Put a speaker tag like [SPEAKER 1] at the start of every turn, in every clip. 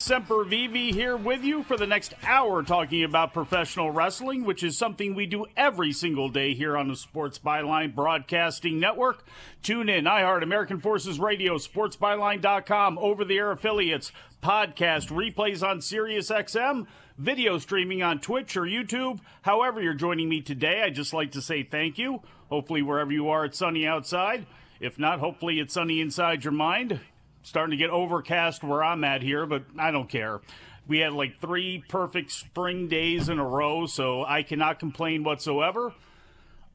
[SPEAKER 1] Sempervive here with you for the next hour talking about professional wrestling, which is something we do every single day here on the Sports Byline Broadcasting Network. Tune in, iHeart, American Forces Radio, SportsByline.com, over the air affiliates, podcast, replays on SiriusXM, video streaming on Twitch or YouTube. However, you're joining me today, I'd just like to say thank you. Hopefully, wherever you are, it's sunny outside. If not, hopefully, it's sunny inside your mind starting to get overcast where I'm at here, but I don't care. We had like three perfect spring days in a row, so I cannot complain whatsoever.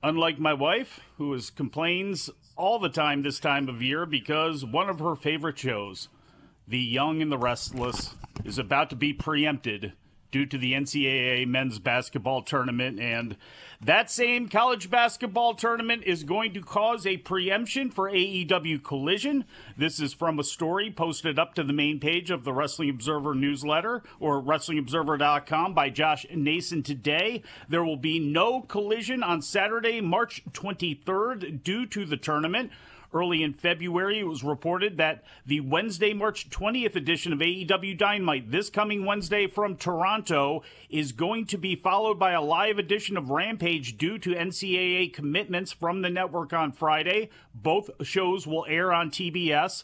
[SPEAKER 1] Unlike my wife, who is complains all the time this time of year because one of her favorite shows, The Young and the Restless, is about to be preempted due to the NCAA men's basketball tournament. And that same college basketball tournament is going to cause a preemption for AEW Collision. This is from a story posted up to the main page of the Wrestling Observer newsletter or WrestlingObserver.com by Josh Nason today. There will be no collision on Saturday, March 23rd, due to the tournament. Early in February, it was reported that the Wednesday, March 20th edition of AEW Dynamite, this coming Wednesday from Toronto, is going to be followed by a live edition of Rampage due to NCAA commitments from the network on Friday. Both shows will air on TBS.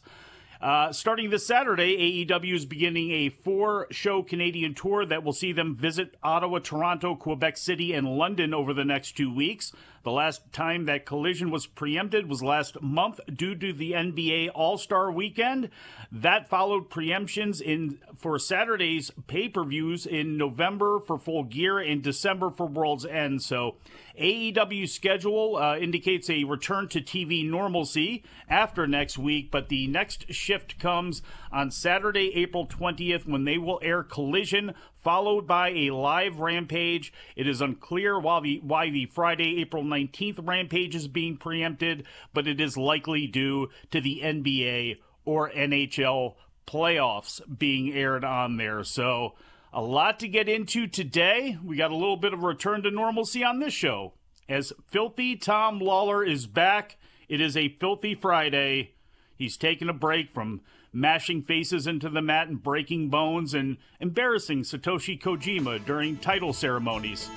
[SPEAKER 1] Uh, starting this Saturday, AEW is beginning a four show Canadian tour that will see them visit Ottawa, Toronto, Quebec City, and London over the next two weeks. The last time that collision was preempted was last month due to the NBA All Star weekend. That followed preemptions in for Saturday's pay per views in November for Full Gear and December for World's End. So AEW schedule uh, indicates a return to TV normalcy after next week, but the next shift comes on Saturday, April 20th, when they will air Collision followed by a live rampage. It is unclear why the, why the Friday, April 19th rampage is being preempted, but it is likely due to the NBA or NHL playoffs being aired on there. So, a lot to get into today. We got a little bit of return to normalcy on this show. As Filthy Tom Lawlor is back, it is a Filthy Friday. He's taking a break from mashing faces into the mat and breaking bones and embarrassing Satoshi Kojima during title ceremonies.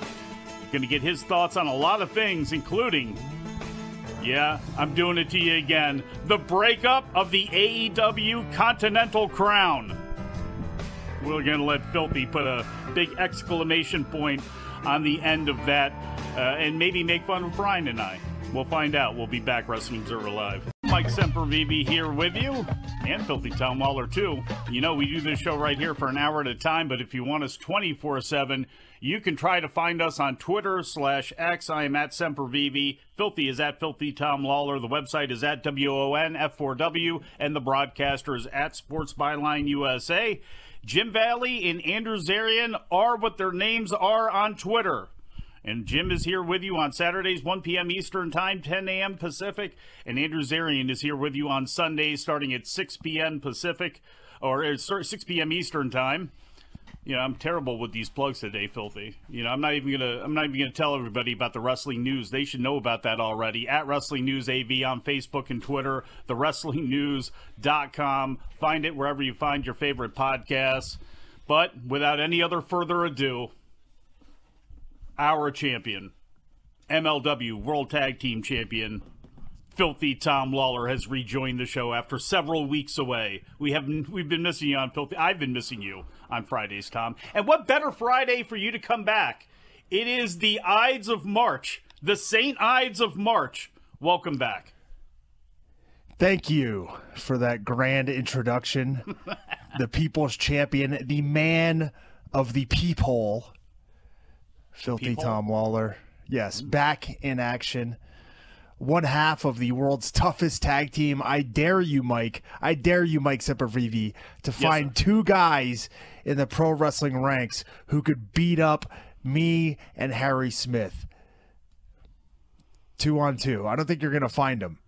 [SPEAKER 1] Going to get his thoughts on a lot of things, including, yeah, I'm doing it to you again, the breakup of the AEW Continental Crown. We're going to let Filthy put a big exclamation point on the end of that uh, and maybe make fun of Bryan and I. We'll find out. We'll be back, Wrestling Observer Live. Mike Sempervive here with you, and Filthy Tom Lawlor too. You know, we do this show right here for an hour at a time, but if you want us 24 7, you can try to find us on Twitter slash X. I am at Sempervive. Filthy is at Filthy Tom Lawlor. The website is at WONF4W, and the broadcaster is at Sports Byline USA. Jim Valley and Andrew Zarian are what their names are on Twitter. And Jim is here with you on Saturdays, 1 p.m. Eastern Time, 10 a.m. Pacific. And Andrew Zarian is here with you on Sundays, starting at 6 p.m. Pacific, or uh, 6 p.m. Eastern Time. You know, I'm terrible with these plugs today, filthy. You know, I'm not even gonna I'm not even gonna tell everybody about the wrestling news. They should know about that already. At Wrestling News AV on Facebook and Twitter, thewrestlingnews.com. Find it wherever you find your favorite podcasts. But without any other further ado, our champion, MLW World Tag Team Champion, Filthy Tom Lawlor has rejoined the show after several weeks away. We have we've been missing you on Filthy. I've been missing you on Fridays, Tom. And what better Friday for you to come back? It is the Ides of March, the Saint Ides of March. Welcome back.
[SPEAKER 2] Thank you for that grand introduction. the people's champion, the man of the peephole, Filthy
[SPEAKER 1] People?
[SPEAKER 2] Tom Lawlor. Yes, mm. back in action. One half of the world's toughest tag team. I dare you, Mike. I dare you, Mike Sempervive, to find
[SPEAKER 1] sir.
[SPEAKER 2] two guys in the pro wrestling ranks who could beat up me and Harry Smith. Two on two. I don't think you're going to find them.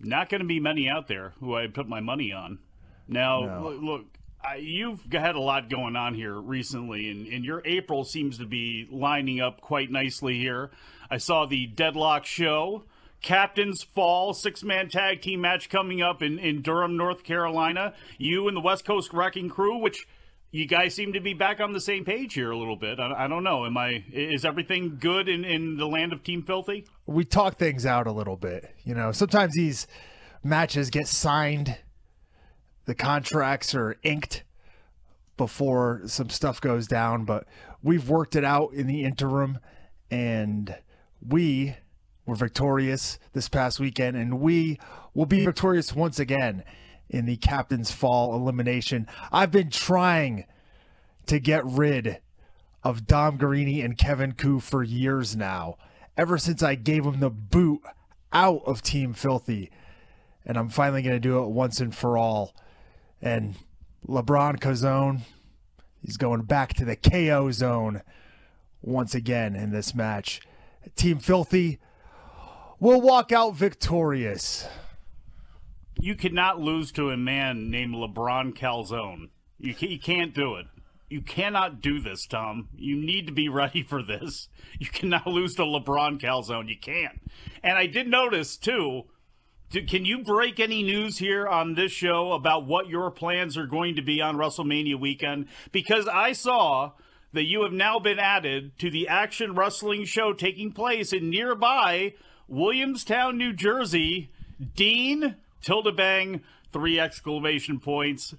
[SPEAKER 1] Not going to be many out there who I put my money on. Now,
[SPEAKER 2] No.
[SPEAKER 1] look, look I, you've had a lot going on here recently, and, and your April seems to be lining up quite nicely here. I saw the Deadlock show, Captain's Fall six man tag team match coming up in, in Durham, North Carolina. You and the West Coast Wrecking Crew, which you guys seem to be back on the same page here a little bit. I, I, don't know. Am I? Is everything good in, in the land of Team Filthy?
[SPEAKER 2] We talk things out a little bit. You know, sometimes these matches get signed, the contracts are inked before some stuff goes down, but we've worked it out in the interim, and we were victorious this past weekend, and we will be victorious once again in the captain's fall elimination. I've been trying to get rid of Dom Garrini and Kevin Ku for years now, ever since I gave them the boot out of Team Filthy. And I'm finally going to do it once and for all. And LeBron Calzone, he's going back to the KO zone once again in this match. Team Filthy will walk out victorious
[SPEAKER 1] you cannot lose to a man named LeBron Calzone. You, you can't do it. You cannot do this, Tom. You need to be ready for this. You cannot lose to LeBron Calzone. You can't. And I did notice, too, can you break any news here on this show about what your plans are going to be on WrestleMania weekend? Because I saw that you have now been added to the action wrestling show taking place in nearby Williamstown, New Jersey. Dean tilde bang, three exclamation points.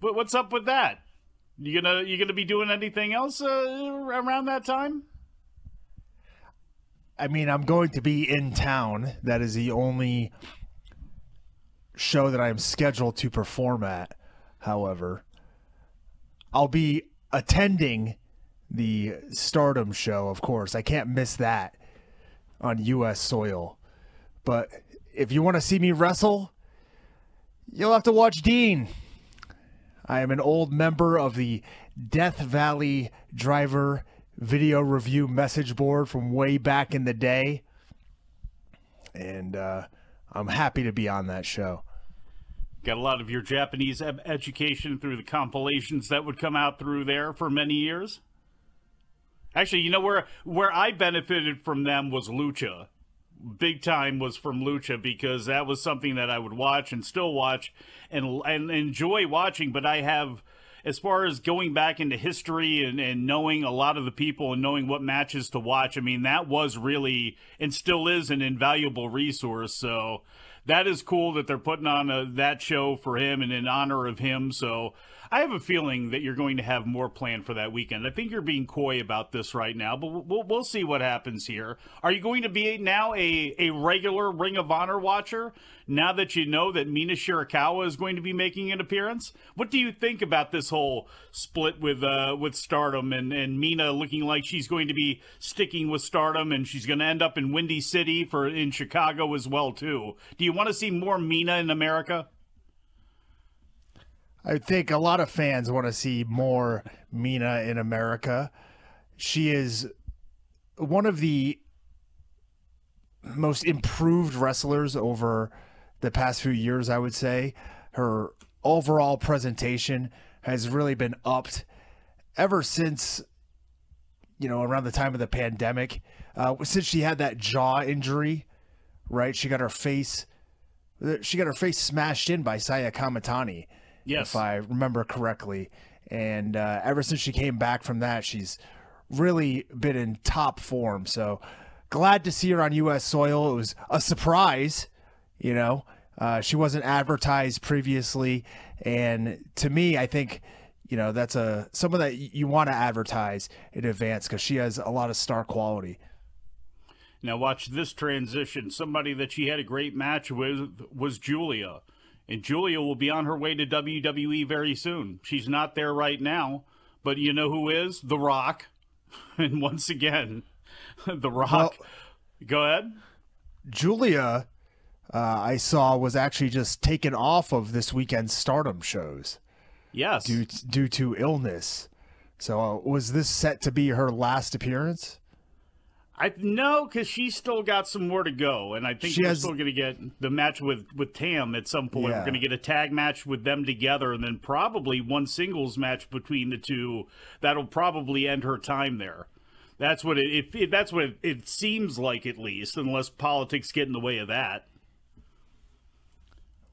[SPEAKER 1] But what's up with that? You gonna you gonna be doing anything else uh, around that time?
[SPEAKER 2] I mean, I'm going to be in town. That is the only show that I am scheduled to perform at. However, I'll be attending the Stardom show, of course. I can't miss that on U.S. soil. But if you want to see me wrestle, you'll have to watch Dean. I am an old member of the Death Valley Driver video review message board from way back in the day. And uh, I'm happy to be on that show.
[SPEAKER 1] Got a lot of your Japanese education through the compilations that would come out through there for many years. Actually, you know where where I benefited from them was Lucha big time was from Lucha because that was something that I would watch and still watch and and enjoy watching. But I have, as far as going back into history and, and knowing a lot of the people and knowing what matches to watch, I mean that was really and still is an invaluable resource. So that is cool that they're putting on a, that show for him and in honor of him. So I have a feeling that you're going to have more planned for that weekend. I think you're being coy about this right now, but we'll, we'll see what happens here. Are you going to be now a, a regular Ring of Honor watcher now that you know that Mina Shirakawa is going to be making an appearance? What do you think about this whole split with uh, with Stardom and, and Mina looking like she's going to be sticking with Stardom and she's going to end up in Windy City for in Chicago as well too? Do you want to see more Mina in America?
[SPEAKER 2] I think a lot of fans want to see more Mina in America. She is one of the most improved wrestlers over the past few years, I would say. Her overall presentation has really been upped ever since, you know, around the time of the pandemic. Uh, since she had that jaw injury, right? She got her face, she got her face smashed in by Saya Kamitani
[SPEAKER 1] Yes.
[SPEAKER 2] If I remember correctly. And uh, ever since she came back from that, she's really been in top form. So glad to see her on U.S. soil. It was a surprise, you know. Uh, she wasn't advertised previously, and to me, I think you know that's a someone that you want to advertise in advance because she has a lot of star quality.
[SPEAKER 1] Now watch this transition. Somebody that she had a great match with was Julia. And Julia will be on her way to WWE very soon. She's not there right now, but you know who is? The Rock. And once again, The Rock. Well, Go ahead.
[SPEAKER 2] Julia, uh, I saw, was actually just taken off of this weekend's stardom shows.
[SPEAKER 1] Yes.
[SPEAKER 2] Due, due to illness. So uh, was this set to be her last appearance?
[SPEAKER 1] I no, because she's still got some more to go, and I think she we're has, still going to get the match with with Tam at some point. Yeah. We're going to get a tag match with them together, and then probably one singles match between the two. That'll probably end her time there. That's what it. it, it that's what it, it seems like, at least, unless politics get in the way of that.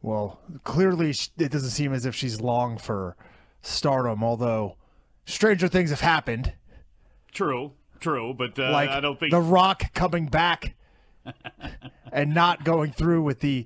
[SPEAKER 2] Well, clearly, it doesn't seem as if she's long for stardom. Although stranger things have happened,
[SPEAKER 1] True, true, but uh,
[SPEAKER 2] like
[SPEAKER 1] I don't think
[SPEAKER 2] The Rock coming back and not going through with the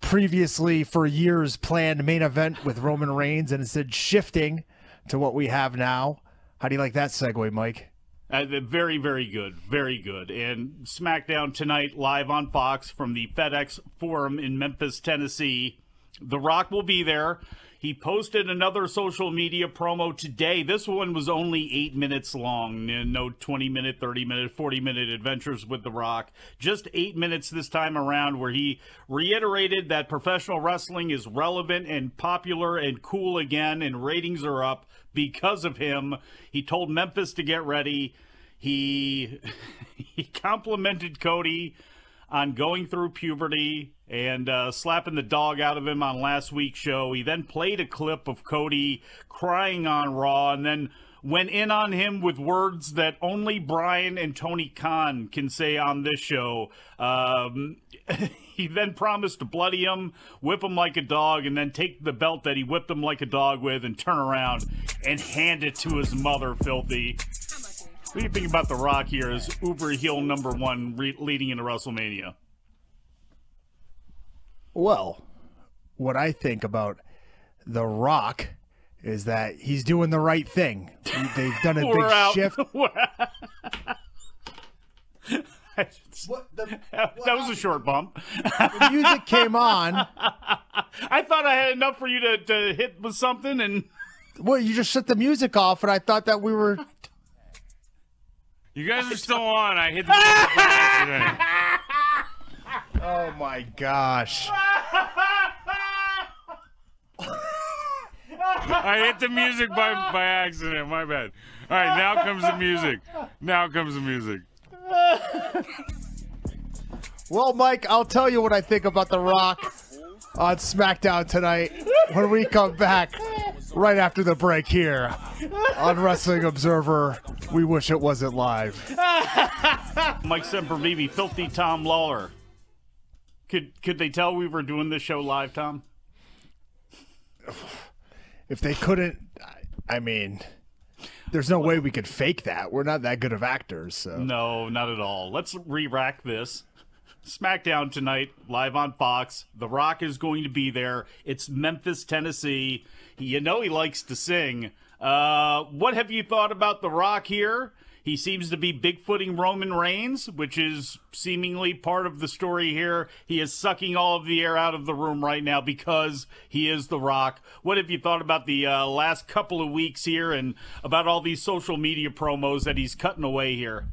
[SPEAKER 2] previously for years planned main event with Roman Reigns, and instead shifting to what we have now. How do you like that segue, Mike?
[SPEAKER 1] Uh, very, very good. Very good. And SmackDown tonight, live on Fox from the FedEx Forum in Memphis, Tennessee. The Rock will be there. He posted another social media promo today. This one was only eight minutes long. No 20 minute, 30 minute, 40 minute adventures with The Rock. Just eight minutes this time around, where he reiterated that professional wrestling is relevant and popular and cool again, and ratings are up because of him. He told Memphis to get ready. He he complimented Cody on going through puberty and uh, slapping the dog out of him on last week's show. He then played a clip of Cody crying on Raw and then went in on him with words that only Bryan and Tony Khan can say on this show. Um, he then promised to bloody him, whip him like a dog, and then take the belt that he whipped him like a dog with and turn around and hand it to his mother, filthy. What do you think about The Rock here as Uber heel number one re- leading into WrestleMania?
[SPEAKER 2] Well, what I think about The Rock is that he's doing the right thing. They've done a big
[SPEAKER 1] out.
[SPEAKER 2] shift.
[SPEAKER 3] What the,
[SPEAKER 1] that was a short bump.
[SPEAKER 2] The music came on.
[SPEAKER 1] I thought I had enough for you to, to hit with something, and
[SPEAKER 2] Well, you just shut the music off, and I thought that we were.
[SPEAKER 4] You guys are still on. I hit the music.
[SPEAKER 2] Oh my gosh!
[SPEAKER 4] I hit the music by by accident. My bad. All right, now comes the music. Now comes the music.
[SPEAKER 2] Well, Mike, I'll tell you what I think about The Rock on SmackDown tonight when we come back right after the break here on Wrestling Observer. We wish it wasn't live.
[SPEAKER 1] Mike Sempervive, filthy Tom Lawlor. Could could they tell we were doing this show live, Tom?
[SPEAKER 2] If they couldn't, I- mean, there's no way we could fake that. We're not that good of actors. So
[SPEAKER 1] No, not at all. Let's re-rack this. SmackDown tonight, live on Fox. The Rock is going to be there. It's Memphis, Tennessee. You know he likes to sing. Uh, what have you thought about The Rock here? He seems to be bigfooting Roman Reigns, which is seemingly part of the story here. He is sucking all of the air out of the room right now because he is The Rock. What have you thought about the uh, last couple of weeks here and about all these social media promos that he's cutting away here?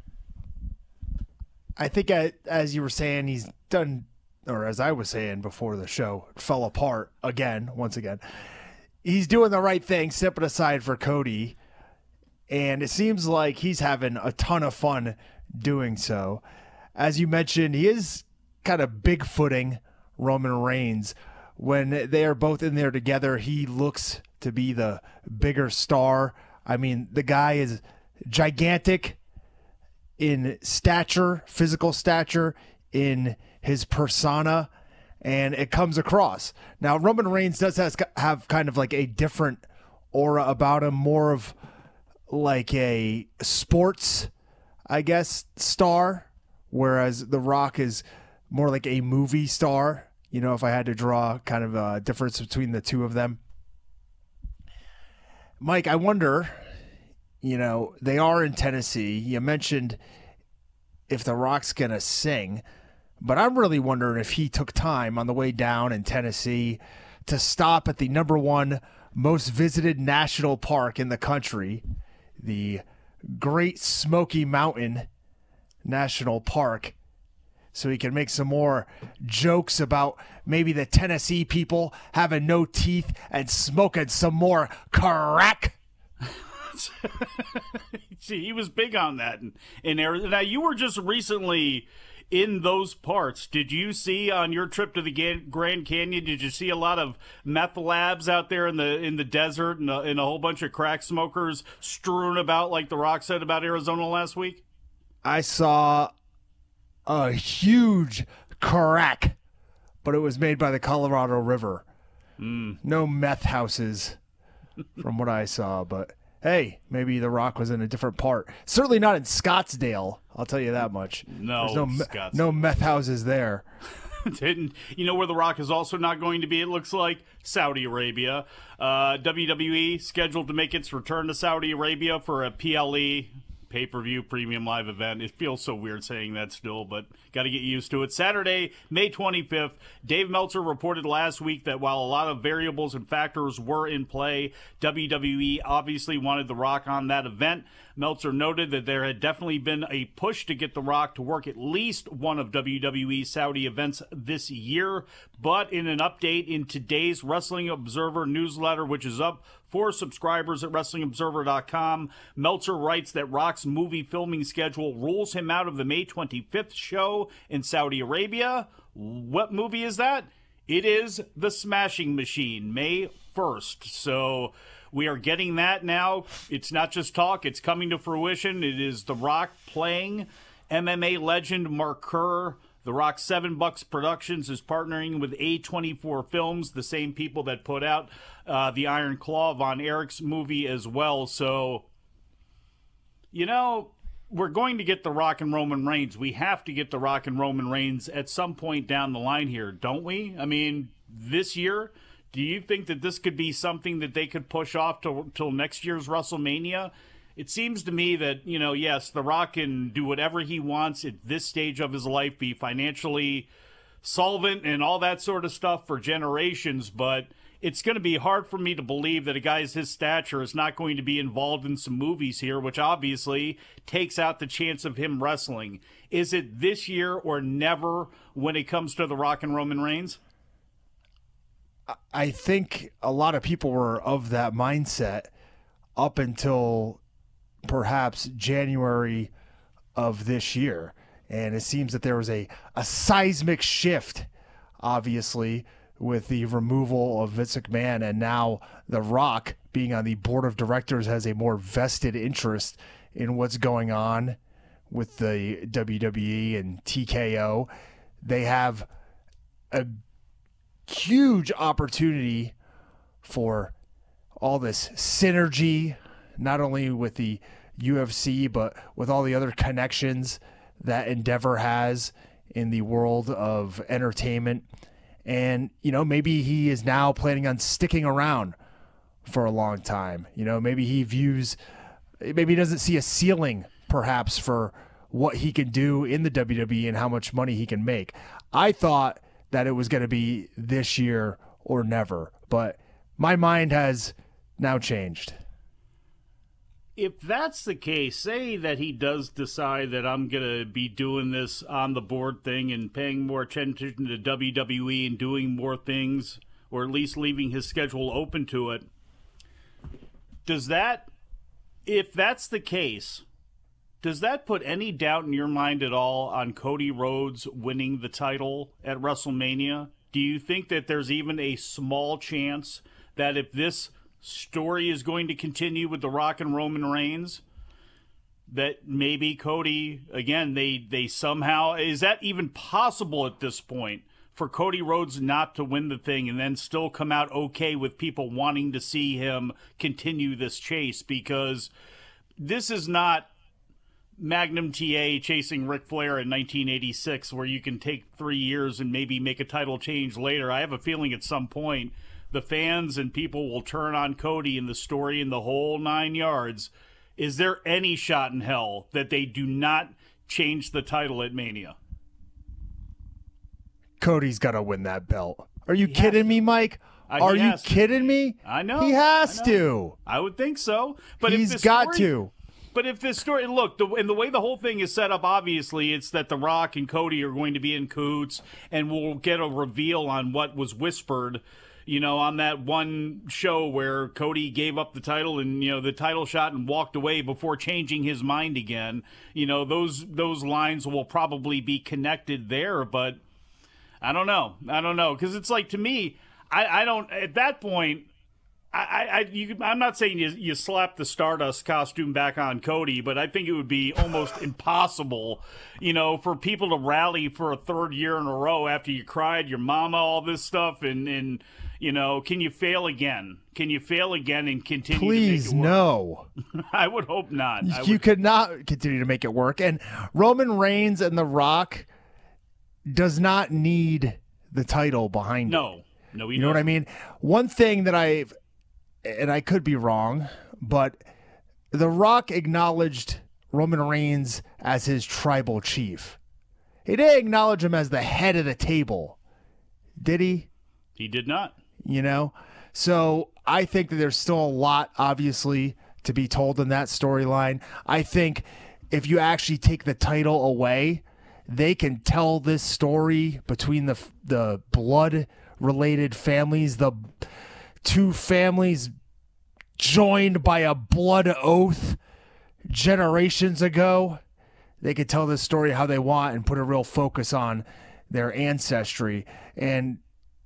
[SPEAKER 2] I think, I, as you were saying, he's done, or as I was saying before the show fell apart again, once again. He's doing the right thing, stepping aside for Cody. And it seems like he's having a ton of fun doing so. As you mentioned, he is kind of bigfooting Roman Reigns. When they are both in there together, he looks to be the bigger star. I mean, the guy is gigantic in stature, physical stature, in his persona, and it comes across. Now, Roman Reigns does has, have kind of like a different aura about him, more of like a sports, I guess, star, whereas The Rock is more like a movie star. You know, if I had to draw kind of a difference between the two of them. Mike, I wonder, you know, they are in Tennessee. You mentioned if The Rock's going to sing, but I'm really wondering if he took time on the way down in Tennessee to stop at the number one most visited national park in the country, the Great Smoky Mountain National Park, so he can make some more jokes about maybe the Tennessee people having no teeth and smoking some more crack.
[SPEAKER 1] See, he was big on that in, in Arizona. Now, you were just recently in those parts. Did you see on your trip to the Grand Canyon? Did you see a lot of meth labs out there in the in the desert and a, and a whole bunch of crack smokers strewn about, like The Rock said about Arizona last week?
[SPEAKER 2] I saw a huge crack, but it was made by the Colorado River. Hmm. No meth houses from what I saw. But hey, maybe The Rock was in a different part. Certainly not in Scottsdale. I'll tell you that much.
[SPEAKER 1] No,
[SPEAKER 2] There's no, no meth houses there.
[SPEAKER 1] Didn't you know where The Rock is also not going to be? It looks like Saudi Arabia. Uh, WWE scheduled to make its return to Saudi Arabia for a PLE pay per view premium live event. It feels so weird saying that still, but got to get used to it. Saturday, May 25th, Dave Meltzer reported last week that while a lot of variables and factors were in play, WWE obviously wanted The Rock on that event. Meltzer noted that there had definitely been a push to get The Rock to work at least one of WWE's Saudi events this year. But in an update in today's Wrestling Observer newsletter, which is up for subscribers at WrestlingObserver.com, Meltzer writes that Rock's movie filming schedule rules him out of the May 25th show in Saudi Arabia. What movie is that? It is The Smashing Machine, May 1st. So we are getting that now. It's not just talk, it's coming to fruition. It is The Rock playing MMA legend Mark Kerr. The Rock Seven Bucks Productions is partnering with A24 Films, the same people that put out uh, the Iron Claw Von Erich's movie as well. So, you know, we're going to get the Rock and Roman Reigns. We have to get the Rock and Roman Reigns at some point down the line here, don't we? I mean, this year, do you think that this could be something that they could push off till, till next year's WrestleMania? It seems to me that, you know, yes, The Rock can do whatever he wants at this stage of his life, be financially solvent and all that sort of stuff for generations, but it's going to be hard for me to believe that a guy his stature is not going to be involved in some movies here, which obviously takes out the chance of him wrestling. Is it this year or never when it comes to The Rock and Roman Reigns?
[SPEAKER 2] I think a lot of people were of that mindset up until perhaps January of this year. And it seems that there was a, a seismic shift, obviously, with the removal of Vince McMahon. And now The Rock, being on the board of directors, has a more vested interest in what's going on with the WWE and TKO. They have a huge opportunity for all this synergy, not only with the UFC, but with all the other connections that Endeavor has in the world of entertainment. And, you know, maybe he is now planning on sticking around for a long time. You know, maybe he views, maybe he doesn't see a ceiling perhaps for what he can do in the WWE and how much money he can make. I thought that it was going to be this year or never, but my mind has now changed.
[SPEAKER 1] If that's the case, say that he does decide that I'm going to be doing this on the board thing and paying more attention to WWE and doing more things, or at least leaving his schedule open to it. Does that, if that's the case, does that put any doubt in your mind at all on Cody Rhodes winning the title at WrestleMania? Do you think that there's even a small chance that if this story is going to continue with The Rock and Roman Reigns, that maybe Cody again they they somehow is that even possible at this point for Cody Rhodes not to win the thing and then still come out okay with people wanting to see him continue this chase because this is not Magnum TA chasing Ric Flair in 1986, where you can take three years and maybe make a title change later. I have a feeling at some point the fans and people will turn on Cody and the story in the whole nine yards. Is there any shot in hell that they do not change the title at Mania?
[SPEAKER 2] Cody's got to win that belt. Are you kidding me, Mike?
[SPEAKER 1] Uh,
[SPEAKER 2] Are you
[SPEAKER 1] has to.
[SPEAKER 2] kidding me?
[SPEAKER 1] I know.
[SPEAKER 2] He has
[SPEAKER 1] I know.
[SPEAKER 2] to.
[SPEAKER 1] I would think so. But
[SPEAKER 2] He's
[SPEAKER 1] if
[SPEAKER 2] got
[SPEAKER 1] story-
[SPEAKER 2] to.
[SPEAKER 1] But if this story, look, the, and the way the whole thing is set up, obviously, it's that The Rock and Cody are going to be in coots, and we'll get a reveal on what was whispered, you know, on that one show where Cody gave up the title and you know the title shot and walked away before changing his mind again. You know, those those lines will probably be connected there, but I don't know. I don't know because it's like to me, I, I don't at that point. I, I, you, I'm not saying you, you slap the Stardust costume back on Cody, but I think it would be almost impossible, you know, for people to rally for a third year in a row after you cried your mama all this stuff and and You know, can you fail again? Can you fail again and continue?
[SPEAKER 2] Please,
[SPEAKER 1] to make it work?
[SPEAKER 2] no.
[SPEAKER 1] I would hope not. I
[SPEAKER 2] you
[SPEAKER 1] would-
[SPEAKER 2] could not continue to make it work. And Roman Reigns and The Rock does not need the title behind it.
[SPEAKER 1] no, no,
[SPEAKER 2] You know what I mean? One thing that I've, and I could be wrong, but The Rock acknowledged Roman Reigns as his tribal chief. He didn't acknowledge him as the head of the table, did he?
[SPEAKER 1] He did not.
[SPEAKER 2] You know? So I think that there's still a lot, obviously, to be told in that storyline. I think if you actually take the title away, they can tell this story between the the blood related families, the two families joined by a blood oath generations ago. They could tell this story how they want and put a real focus on their ancestry. And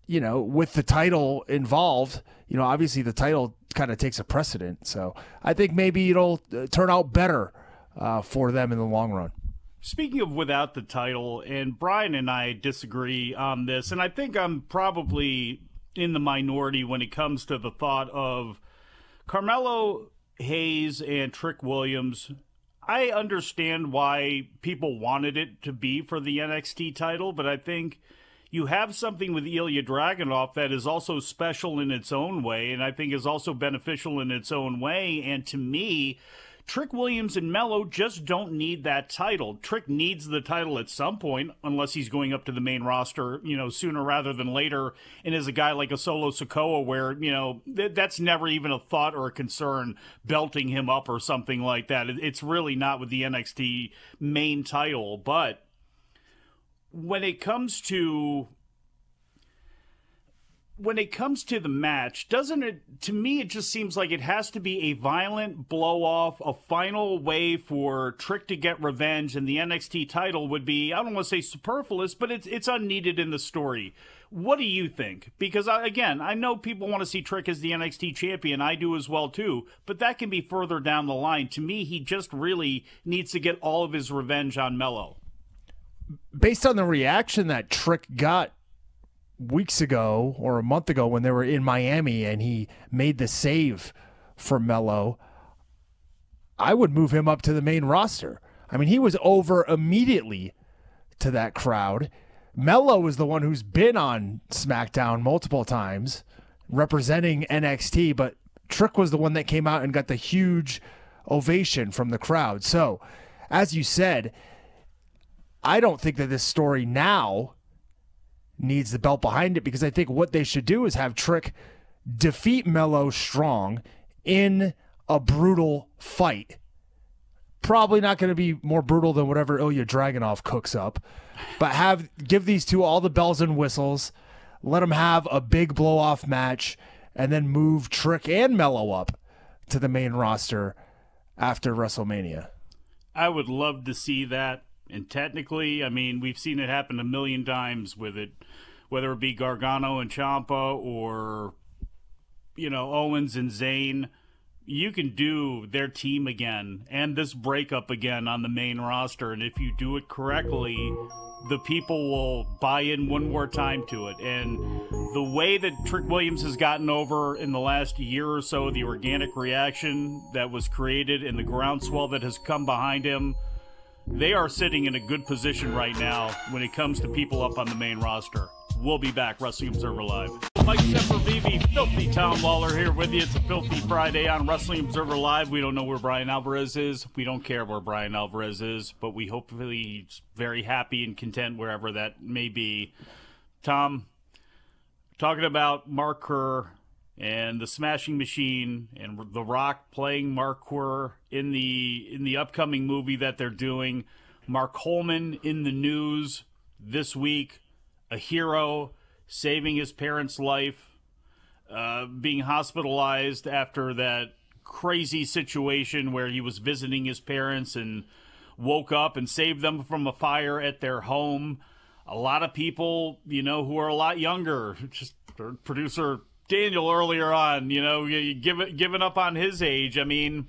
[SPEAKER 2] you know, with the title involved, you know, obviously the title kind of takes a precedent. So I think maybe it'll uh, turn out better uh, for them in the long run.
[SPEAKER 1] Speaking of without the title, and Bryan and I disagree on this, and I think I'm probably in the minority when it comes to the thought of Carmelo Hayes and Trick Williams. I understand why people wanted it to be for the NXT title, but I think you have something with Ilya Dragunov that is also special in its own way, and I think is also beneficial in its own way. And to me, Trick Williams and Mello just don't need that title. Trick needs the title at some point, unless he's going up to the main roster, you know, sooner rather than later. And as a guy like a Solo Sikoa, where you know th- that's never even a thought or a concern, belting him up or something like that. It- It's really not with the NXT main title, but when it comes to when it comes to the match, doesn't it to me it just seems like it has to be a violent blow off, a final way for Trick to get revenge and the NXT title would be I don't want to say superfluous, but it's it's unneeded in the story. What do you think? Because I, again, I know people want to see Trick as the NXT champion. I do as well too, but that can be further down the line. To me, he just really needs to get all of his revenge on Mello.
[SPEAKER 2] Based on the reaction that Trick got weeks ago or a month ago when they were in Miami and he made the save for Mello, I would move him up to the main roster. I mean, he was over immediately to that crowd. Mello is the one who's been on SmackDown multiple times representing NXT, but Trick was the one that came out and got the huge ovation from the crowd. So, as you said, I don't think that this story now needs the belt behind it because I think what they should do is have Trick defeat Mello strong in a brutal fight. Probably not going to be more brutal than whatever Ilya Dragunov cooks up, but have give these two all the bells and whistles, let them have a big blow off match, and then move Trick and Mello up to the main roster after WrestleMania.
[SPEAKER 1] I would love to see that. And technically, I mean, we've seen it happen a million times with it, whether it be Gargano and Champa or, you know, Owens and Zayn. You can do their team again and this breakup again on the main roster. And if you do it correctly, the people will buy in one more time to it. And the way that Trick Williams has gotten over in the last year or so, the organic reaction that was created and the groundswell that has come behind him, they are sitting in a good position right now when it comes to people up on the main roster. We'll be back, Wrestling Observer Live. Mike Sempervive, Filthy Tom Lawlor here with you. It's a Filthy Friday on Wrestling Observer Live. We don't know where Bryan Alvarez is. We don't care where Bryan Alvarez is, but we hopefully he's very happy and content wherever that may be. Tom, talking about Mark Kerr and the Smashing Machine and The Rock playing Mark Kerr in the in the upcoming movie that they're doing. Mark Coleman in the news this week, a hero saving his parents' life, uh, being hospitalized after that crazy situation where he was visiting his parents and woke up and saved them from a fire at their home. A lot of people, you know, who are a lot younger, just producer Daniel earlier on, you know, give it, giving up on his age. I mean,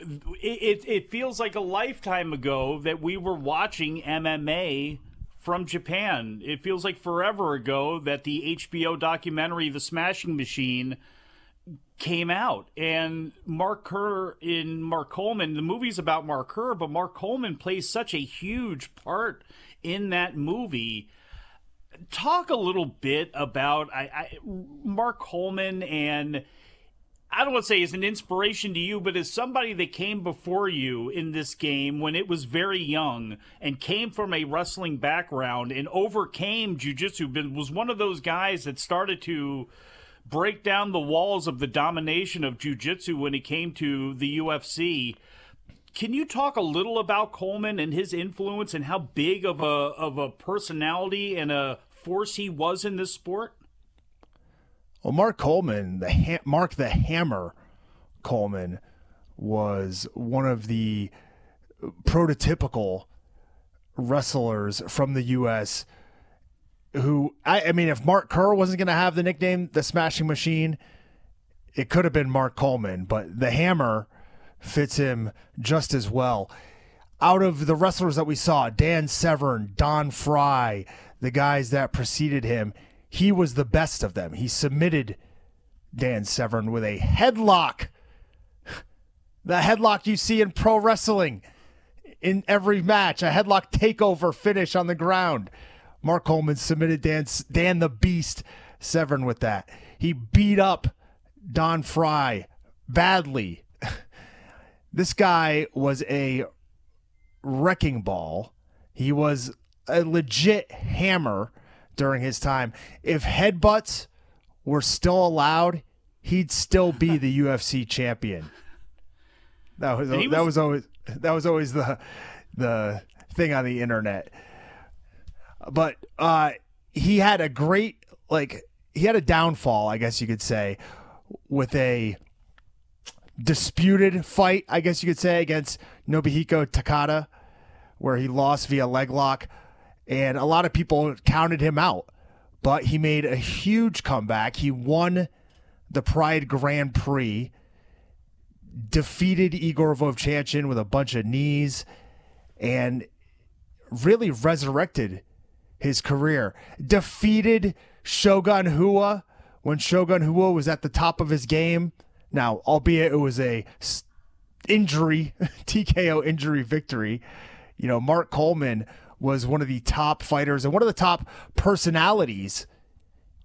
[SPEAKER 1] it, it, it feels like a lifetime ago that we were watching MMA from Japan. It feels like forever ago that the HBO documentary The Smashing Machine came out and Mark Kerr in Mark Coleman the movie's about Mark Kerr but Mark Coleman plays such a huge part in that movie talk a little bit about I, I Mark Coleman and I don't want to say is an inspiration to you, but as somebody that came before you in this game when it was very young and came from a wrestling background and overcame jujitsu, but was one of those guys that started to break down the walls of the domination of jujitsu when it came to the UFC. Can you talk a little about Coleman and his influence and how big of a of a personality and a force he was in this sport?
[SPEAKER 2] Well, Mark Coleman, the ha- Mark the Hammer Coleman, was one of the prototypical wrestlers from the U.S. Who I, I mean, if Mark Kerr wasn't going to have the nickname the Smashing Machine, it could have been Mark Coleman, but the Hammer fits him just as well. Out of the wrestlers that we saw, Dan Severn, Don Frye, the guys that preceded him, he was the best of them. He submitted Dan Severn with a headlock. The headlock you see in pro wrestling in every match, a headlock takeover finish on the ground. Mark Coleman submitted Dan, Dan the Beast Severn with that. He beat up Don Frye badly. this guy was a wrecking ball. He was a legit hammer during his time. If headbutts were still allowed, he'd still be the UFC champion. That was, was that was always that was always the the thing on the internet. But uh, he had a great like he had a downfall, I guess you could say, with a disputed fight, I guess you could say, against Nobuhiko Takada, where he lost via leg lock and a lot of people counted him out. But he made a huge comeback. He won the Pride Grand Prix, defeated Igor Vovchanchyn with a bunch of knees, and really resurrected his career. Defeated Shogun Rua when Shogun Rua was at the top of his game. Now, albeit it was a injury, TKO injury victory. You know, Mark Coleman was one of the top fighters and one of the top personalities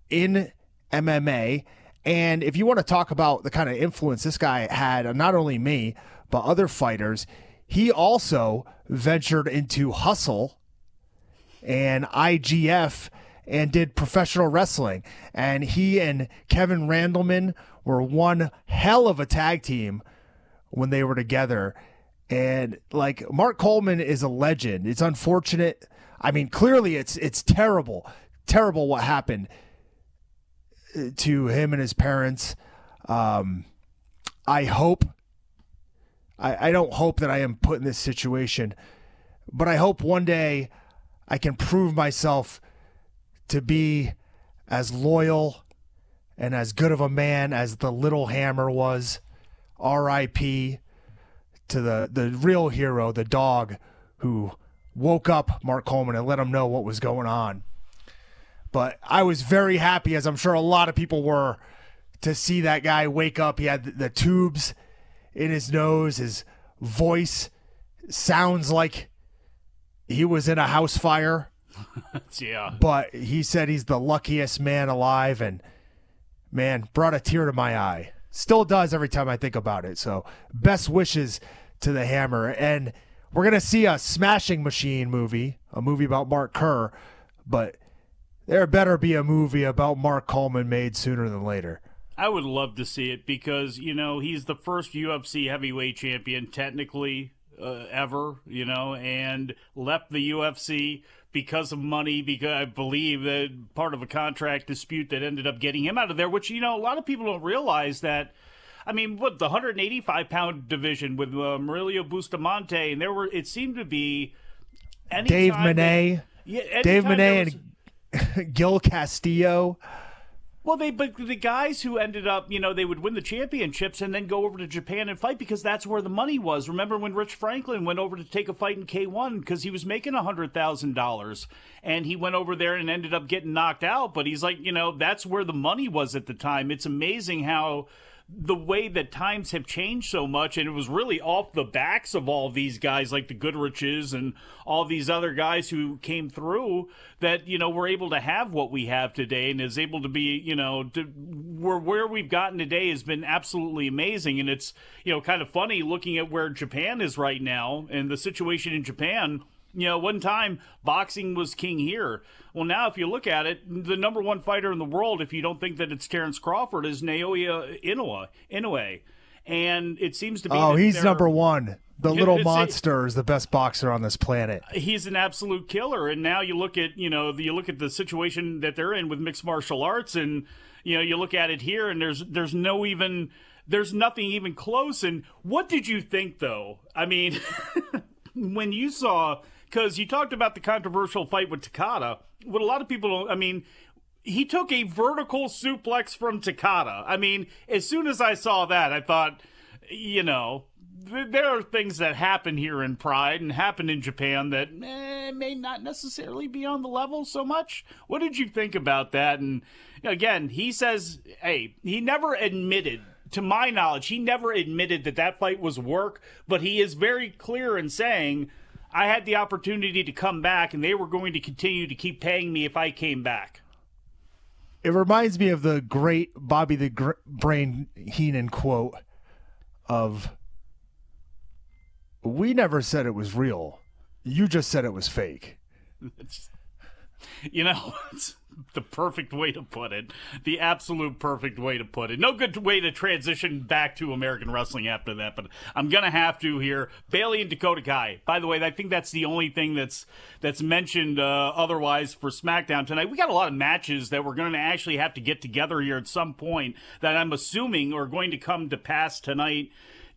[SPEAKER 2] in MMA. And if you want to talk about the kind of influence this guy had on not only me, but other fighters, he also ventured into hustle and IGF and did professional wrestling. And he and Kevin Randleman were one hell of a tag team when they were together. And like Mark Coleman is a legend. It's unfortunate. I mean, clearly it's it's terrible, terrible what happened uh, to him and his parents. Um, I hope. I, I don't hope that I am put in this situation, but I hope one day I can prove myself to be as loyal and as good of a man as the little hammer was. R.I.P to the the real hero, the dog who woke up Mark Coleman and let him know what was going on. But I was very happy, as I'm sure a lot of people were, to see that guy wake up. He had the, the tubes in his nose. His voice sounds like he was in a house fire.
[SPEAKER 1] yeah.
[SPEAKER 2] But he said he's the luckiest man alive and man, brought a tear to my eye. Still does every time I think about it. So, best wishes to the hammer. And we're going to see a Smashing Machine movie, a movie about Mark Kerr, but there better be a movie about Mark Coleman made sooner than later.
[SPEAKER 1] I would love to see it because, you know, he's the first UFC heavyweight champion, technically, uh, ever, you know, and left the UFC because of money, because I believe that part of a contract dispute that ended up getting him out of there, which, you know, a lot of people don't realize that I mean, what the 185 pound division with uh, Bustamante, and there were it seemed to be
[SPEAKER 2] Dave Menne,
[SPEAKER 1] yeah,
[SPEAKER 2] Dave was... and Gil Castillo.
[SPEAKER 1] Well, they but the guys who ended up, you know, they would win the championships and then go over to Japan and fight because that's where the money was. Remember when Rich Franklin went over to take a fight in K1 because he was making a hundred thousand dollars and he went over there and ended up getting knocked out. But he's like, you know, that's where the money was at the time. It's amazing how the way that times have changed so much, and it was really off the backs of all these guys like the Goodriches and all these other guys who came through that you know we're able to have what we have today, and is able to be you know to, where where we've gotten today has been absolutely amazing, and it's you know kind of funny looking at where Japan is right now and the situation in Japan you know, one time boxing was king here. Well, now if you look at it, the number one fighter in the world, if you don't think that it's Terrence Crawford, is Naoya Inoue. Inoue. And it seems to be.
[SPEAKER 2] Oh, he's number one. The little
[SPEAKER 1] It's
[SPEAKER 2] monster is the best boxer on this planet.
[SPEAKER 1] he's an absolute killer and now you look at you know the, you look at the situation that they're in with mixed martial arts and you know you look at it here and there's there's no even there's nothing even close and what did you think though i mean when you saw because you talked about the controversial fight with takada what a lot of people i mean he took a vertical suplex from takada i mean as soon as i saw that i thought you know th- there are things that happen here in Pride and happen in Japan that eh, may not necessarily be on the level so much. What did you think about that? And again, he says, hey, he never admitted. To my knowledge, he never admitted that that fight was work, but he is very clear in saying, I had the opportunity to come back and they were going to continue to keep paying me if I came back.
[SPEAKER 2] It reminds me of the great Bobby the Gr- Brain Heenan quote of We never said it was real. You just said it was fake.
[SPEAKER 1] You know, it's the perfect way to put it. The absolute perfect way to put it. No good way to transition back to American wrestling after that, but I'm gonna have to here. Bayley and Dakota Kai. By the way, I think that's the only thing that's that's mentioned uh, otherwise for SmackDown tonight. We got a lot of matches that we're to actually have to get together here at some point that I'm assuming are going to come to pass tonight.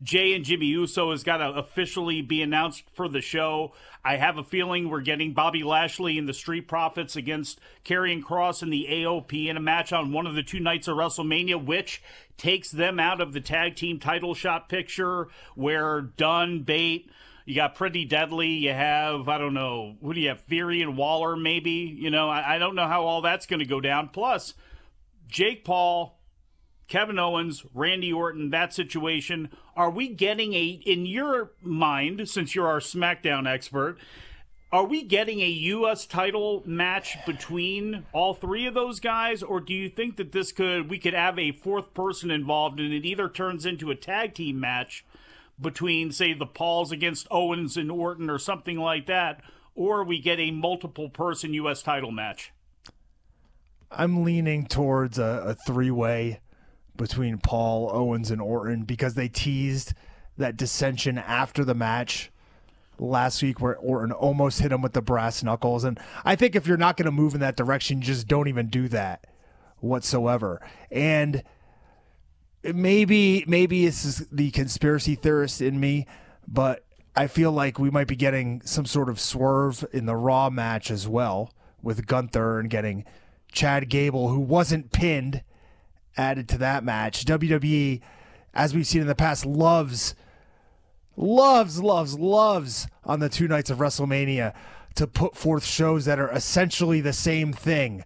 [SPEAKER 1] Jey and Jimmy Uso has got to officially be announced for the show. I have a feeling we're getting Bobby Lashley and the Street Profits against Karrion Kross and the AOP in a match on one of the two nights of WrestleMania, which takes them out of the tag team title shot picture where Dunne, Bate, you got Pretty Deadly. You have, I don't know, who do you have? Theory and Waller, maybe? You know, I, I don't know how all that's going to go down. Plus, Jake Paul, Kevin Owens, Randy Orton, that situation. Are we getting a, in your mind, since you're our SmackDown expert, are we getting a U.S. title match between all three of those guys, or do you think that this could, we could have a fourth person involved and it either turns into a tag team match between, say, the Pauls against Owens and Orton or something like that, or we get a multiple person U.S. title match?
[SPEAKER 2] I'm leaning towards a, a three way between Paul, Owens, and Orton because they teased that dissension after the match last week where Orton almost hit him with the brass knuckles. And I think if you're not going to move in that direction, just don't even do that whatsoever. And maybe maybe this is the conspiracy theorist in me, but I feel like we might be getting some sort of swerve in the Raw match as well with Gunther and getting Chad Gable, who wasn't pinned, added to that match. WWE, as we've seen in the past, loves, loves, loves, loves on the two nights of WrestleMania to put forth shows that are essentially the same thing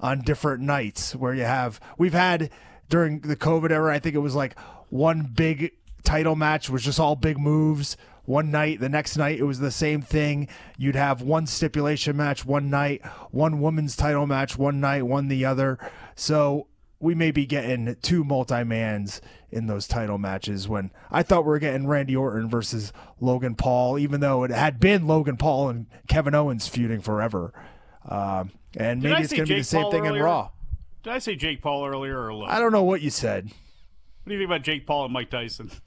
[SPEAKER 2] on different nights where you have we've had during the COVID era, I think it was like one big title match was just all big moves. One night, the next night it was the same thing. You'd have one stipulation match one night, one women's title match one night, one the other. So we may be getting two multi-mans in those title matches when I thought we were getting Randy Orton versus Logan Paul, even though it had been Logan Paul and Kevin Owens feuding forever. Um, and
[SPEAKER 1] Did
[SPEAKER 2] maybe
[SPEAKER 1] I
[SPEAKER 2] it's going to be the same
[SPEAKER 1] Paul
[SPEAKER 2] thing in? Raw.
[SPEAKER 1] Did I say Jake Paul earlier or Logan?
[SPEAKER 2] I don't know what you said.
[SPEAKER 1] What do you think about Jake Paul and Mike Tyson? What do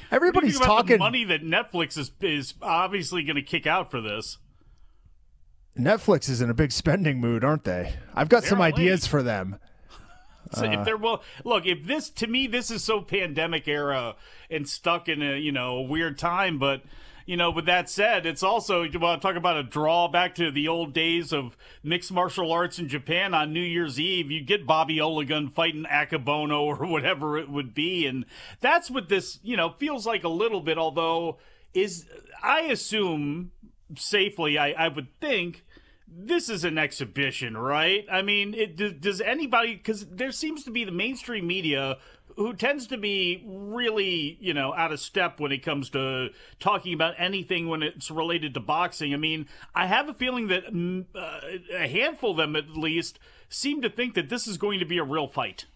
[SPEAKER 1] you
[SPEAKER 2] Everybody's talking.
[SPEAKER 1] money that Netflix is is obviously going to kick out for this.
[SPEAKER 2] Netflix is in a big spending mood, aren't they? I've got some ideas for them.
[SPEAKER 1] So if they're well, look, if this to me this is so pandemic era and stuck in a you know a weird time, but you know, with that said, it's also you want to talk about a draw back to the old days of mixed martial arts in Japan on New Year's Eve. You get Bobby Ologun fighting Akebono or whatever it would be, and that's what this you know feels like a little bit. Although is I assume safely, I, I would think this is an exhibition, right? I mean, it, does anybody because there seems to be the mainstream media who tends to be really, you know, out of step when it comes to talking about anything when it's related to boxing. I mean, I have a feeling that mm, uh, a handful of them, at least, seem to think that this is going to be a real fight.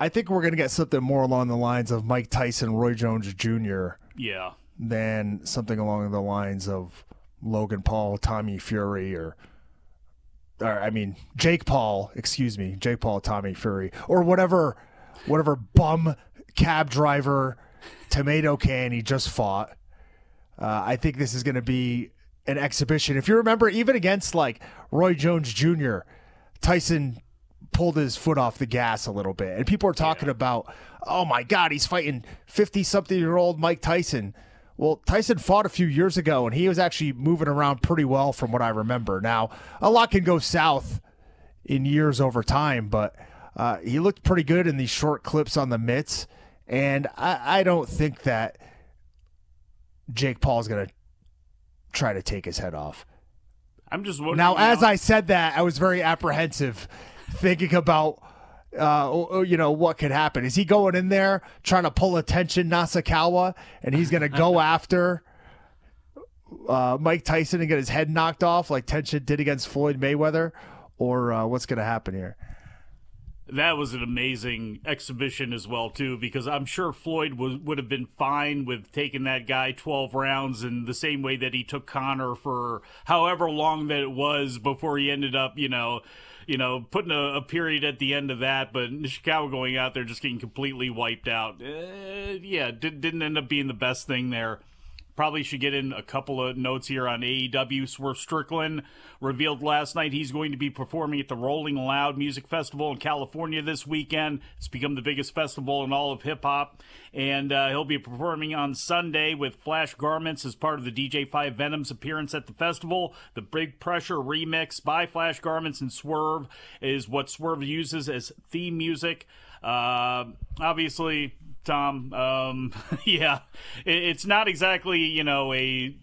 [SPEAKER 2] I think we're going to get something more along the lines of Mike Tyson, Roy Jones Jr.
[SPEAKER 1] Yeah.
[SPEAKER 2] Than something along the lines of Logan Paul, Tommy Fury, or or I mean Jake Paul, excuse me, Jake Paul, Tommy Fury, or whatever, whatever bum cab driver, tomato can he just fought. Uh, I think this is going to be an exhibition. If you remember, even against like Roy Jones Jr., Tyson pulled his foot off the gas a little bit, and people are talking yeah. about, oh my God, he's fighting fifty-something-year-old Mike Tyson. Well, Tyson fought a few years ago, and he was actually moving around pretty well from what I remember. Now, a lot can go south in years over time, but uh, he looked pretty good in these short clips on the mitts, and I, I don't think that Jake Paul is going to try to take his head off.
[SPEAKER 1] I'm just wondering.
[SPEAKER 2] Now, as I said that, I was very apprehensive, thinking about uh, you know, what could happen? Is he going in there trying to pull a Tenshin Nasukawa and he's going to go after uh, Mike Tyson and get his head knocked off like Tenshin did against Floyd Mayweather? Or uh, what's going to happen here?
[SPEAKER 1] That was an amazing exhibition as well too, because I'm sure Floyd was, would have been fine with taking that guy 12 rounds in the same way that he took Conor for however long that it was before he ended up, you know, you know, putting a, a, period at the end of that, but Nishikawa going out there just getting completely wiped out. Uh, yeah, did, didn't end up being the best thing there. Probably should get in a couple of notes here on AEW. Swerve Strickland revealed last night he's going to be performing at the Rolling Loud Music Festival in California this weekend. It's become the biggest festival in all of hip hop. And uh, he'll be performing on Sunday with Flash Garments as part of the DJ 5 Venom's appearance at the festival. The Big Pressure remix by Flash Garments and Swerve is what Swerve uses as theme music. Uh, obviously, Tom. Um, yeah, it, it's not exactly you know a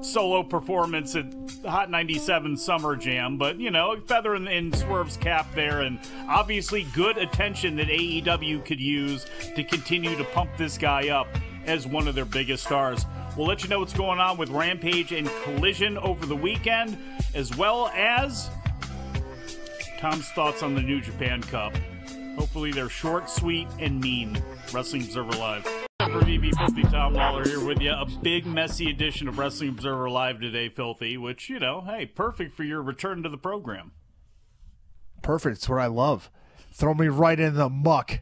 [SPEAKER 1] solo performance at Hot 97 Summer Jam, but you know, feather in, in, Swerve's cap there, and obviously good attention that AEW could use to continue to pump this guy up as one of their biggest stars. We'll let you know what's going on with Rampage and Collision over the weekend, as well as Tom's thoughts on the New Japan Cup. Hopefully, they're short, sweet, and mean. Wrestling Observer Live. For VB Filthy Tom Lawlor here with you. A big, messy edition of Wrestling Observer Live today, Filthy, which, you know, hey, perfect for your return to the program.
[SPEAKER 2] Perfect. It's what I love. Throw me right in the muck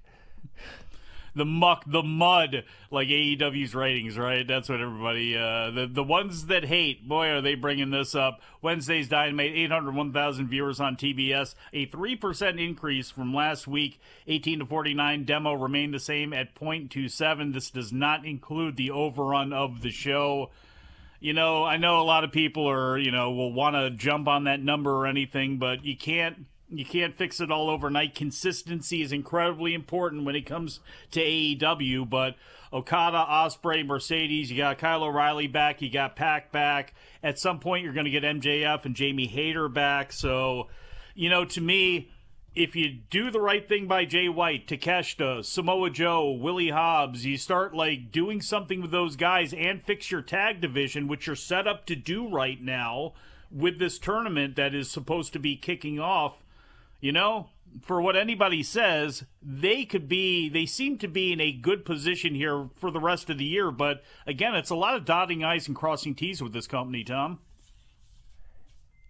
[SPEAKER 1] the muck, the mud, like AEW's ratings, right? That's what everybody, uh, the the ones that hate, boy, are they bringing this up. Wednesday's Dynamite, 801,000 viewers on TBS, a 3% increase from last week. 18 to 49 demo remained the same at 0.27. This does not include the overrun of the show you know, I know a lot of people are, you know, will want to jump on that number or anything, but you can't you can't fix it all overnight. Consistency is incredibly important when it comes to AEW, but Okada, Osprey, Mercedes, you got Kyle O'Reilly back, you got Pac back. At some point, you're going to get MJF and Jamie Hayter back. So, you know, to me, if you do the right thing by Jay White, Takeshita, Samoa Joe, Willie Hobbs, you start like doing something with those guys and fix your tag division, which you're set up to do right now with this tournament that is supposed to be kicking off you know, for what anybody says, they could be, they seem to be in a good position here for the rest of the year. But again, it's a lot of dotting I's and crossing T's with this company, Tom.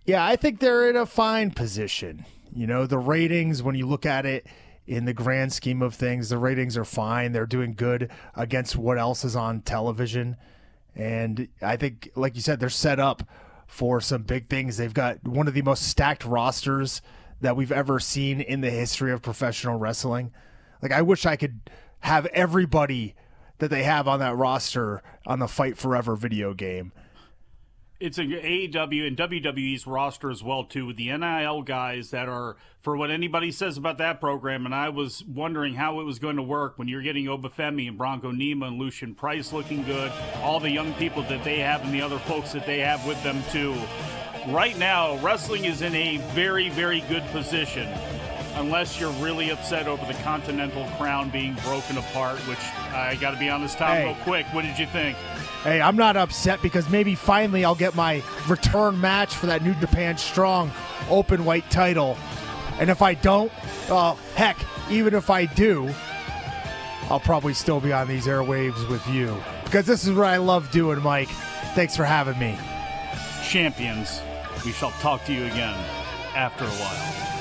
[SPEAKER 2] Yeah, I think they're in a fine position. You know, the ratings, when you look at it in the grand scheme of things, the ratings are fine. They're doing good against what else is on television. And I think, like you said, they're set up for some big things. They've got one of the most stacked rosters that we've ever seen in the history of professional wrestling. Like I wish I could have everybody that they have on that roster on the Fight Forever video game.
[SPEAKER 1] It's an AEW and WWE's roster as well too, with the NIL guys that are for what anybody says about that program. And I was wondering how it was going to work when you're getting Oba Femi and Bronco Nima and Lucien Price looking good, all the young people that they have and the other folks that they have with them too. Right now, wrestling is in a very, very good position unless you're really upset over the Continental Crown being broken apart, which I got to be honest, Tom,
[SPEAKER 2] Hey.
[SPEAKER 1] real quick. What did you think?
[SPEAKER 2] Hey, I'm not upset because maybe finally I'll get my return match for that New Japan Strong open weight title. And if I don't, uh, heck, even if I do, I'll probably still be on these airwaves with you because this is what I love doing, Mike. Thanks for having me.
[SPEAKER 1] Champions, we shall talk to you again after a while.